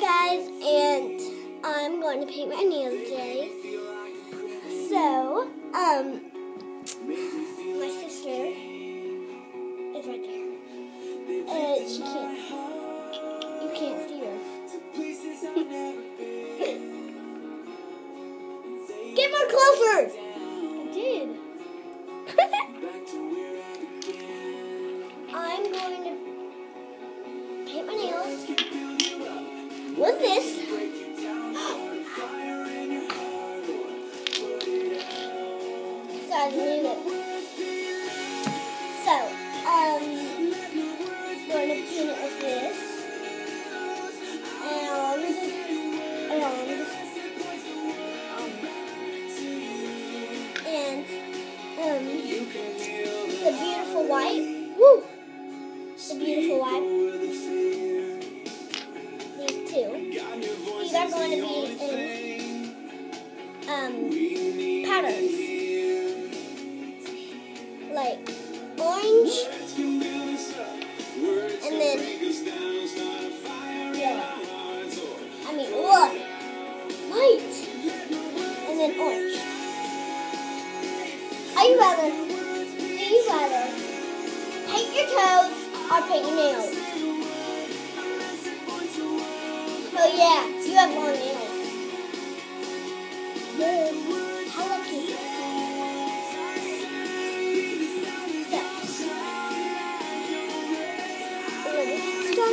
Guys, and I'm going to paint my nails today. So, um, So I knew it. So, um, going to paint it with this. And, and, um, and, um, the beautiful white. Woo! The beautiful white. These two. These are going to be in um, patterns. Like orange, and then yellow. I mean, what? White, and then orange. Are you rather? Do you rather paint your toes or paint your nails? Oh yeah, you have long nails.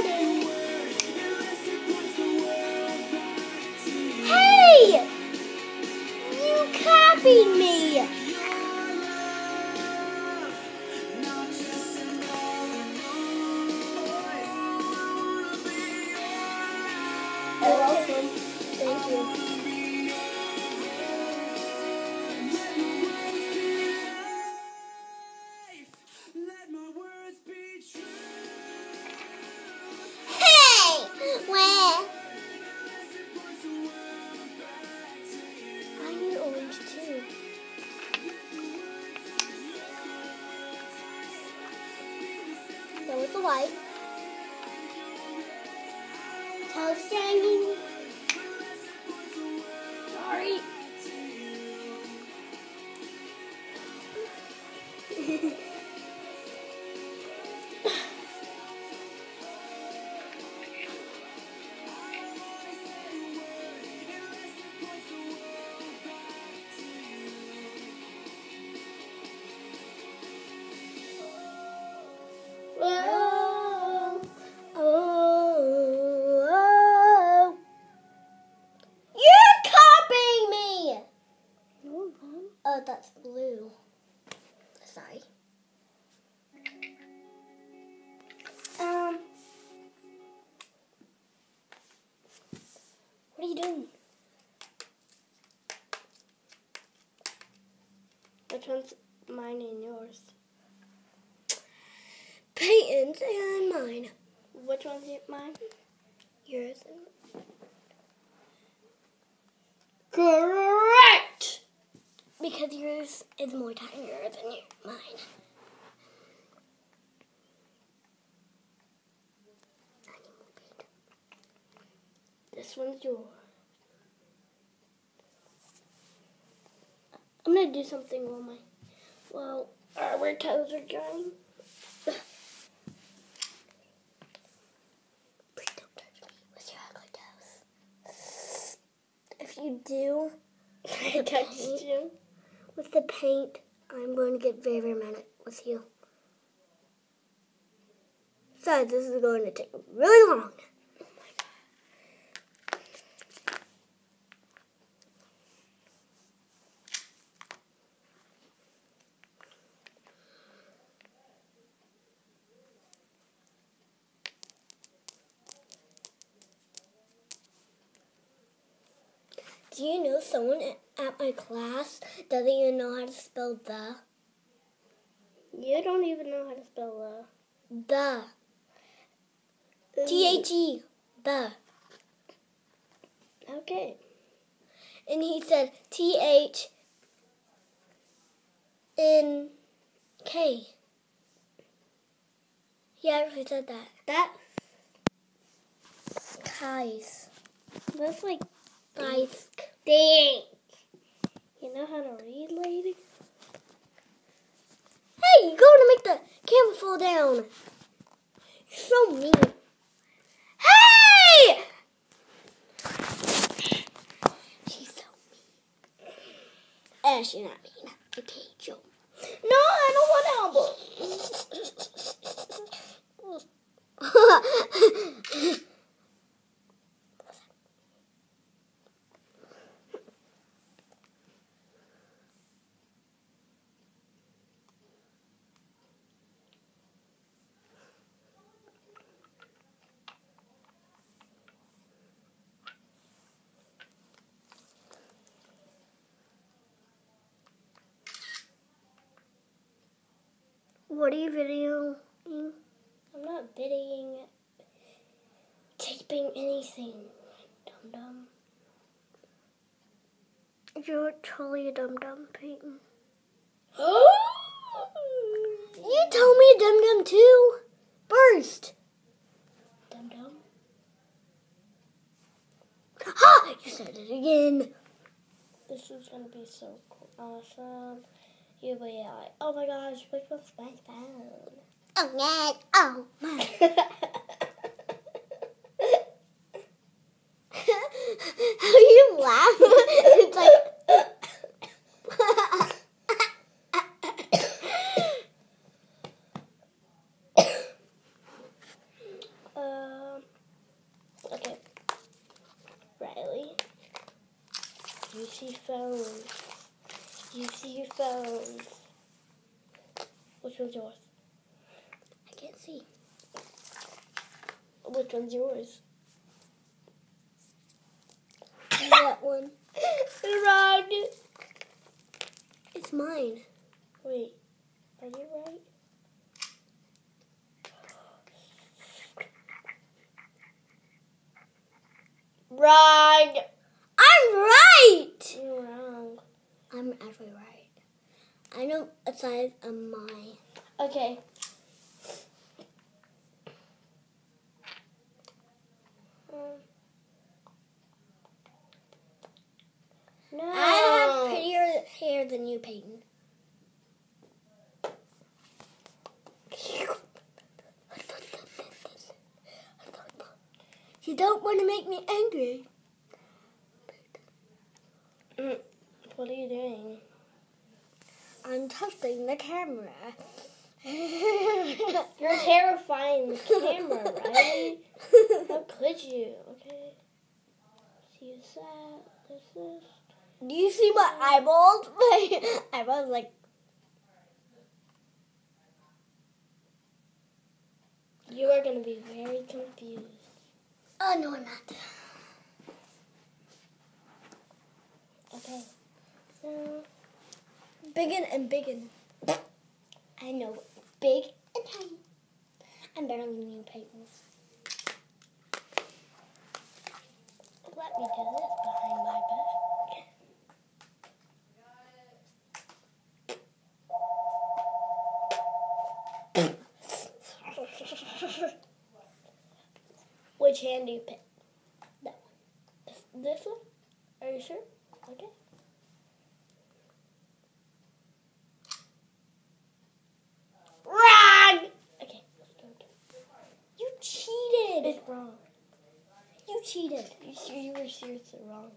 Hey! You copied me! You're welcome. Thank you. White. Sorry. Sorry. Um, what are you doing? Which one's mine and yours? Peyton's and mine. Which one's mine? Yours and Correct! Because yours is more tinier than your, mine. I need more paint. This one's yours. I'm gonna do something while my well our toes are drying. Please don't touch me with your ugly toes. If you do, I touched you. With the paint, I'm going to get very, very mad with you. Besides, this is going to take really long. Do you know someone at my class doesn't even know how to spell the? You don't even know how to spell The. the um, T H E. The. Okay. And he said T H N K. He actually said that. That Guys. That's like I stink. You know how to read, lady? Hey, you're going to make the camera fall down. You're so mean. Hey! She's so mean. Eh, she's not mean. Okay, Joe. No, I don't want Albert. What are you videoing? I'm not bidding, taping anything. Dum dum. You're totally a dum dum, Peyton. you told me a dum dum too. Burst. dum dum. Ha! You said it again. This is gonna be so cool. Awesome. You'll be like, oh my gosh, which one's my phone? Oh man. Oh my. How you laugh? it's like. um. Okay. Riley. You see phones. You see your phones. Which one's yours? I can't see. Which one's yours? That one. Wrong. It's mine. Wait, are you right? Wrong. I'm right. You're wrong. I'm actually right. I know a size of mine. Okay. Um, No. I have prettier hair than you, Peyton. You don't want to make me angry. What are you doing? I'm testing the camera. You're terrifying the camera, right? How could you? Okay. See that. This is. Do you see my eyeballs? My eyeballs like You are gonna be very confused. oh no, I'm not. Okay. Mm. So, Biggin and biggin. I know, big and tiny. I'm better than you, let me do this behind my back. Which hand do you pick? That one. This, this one? Are you sure? Okay. Wrong! Okay, let's go again. Wrong. You cheated. You, you were seriously wrong.